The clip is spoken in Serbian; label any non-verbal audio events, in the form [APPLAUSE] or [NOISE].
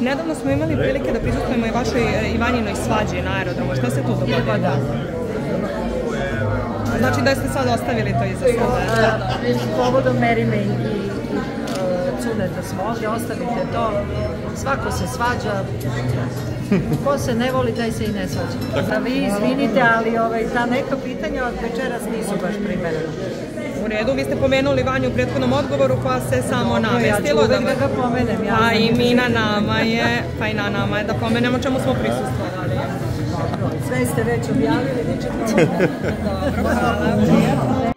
Nedavno smo imali prilike da prisutujemo i vašoj e, Ivanjinoj svađi na aerodromu. Šta se tu dogodilo? Pa da. Znači da ste sad ostavili to iza sebe. Da, Povodom Merime i, i uh, Cuneta smo ovdje, ostavite to. Svako se svađa. Ko se ne voli, taj se i ne svađa. Da vi izvinite, ali ovaj, ta neka pitanja od večeras nisu baš primerena. U redu, vi ste pomenuli Vanju u prethodnom odgovoru pa se samo Ja ću namestilo. uvek da ga pomenem. Ja Pa i da mi na nama je, pa i na nama je da pomenemo čemu smo prisustvovali. Sve ste već objavili, vi ćete... [LAUGHS] Dobro, hvala.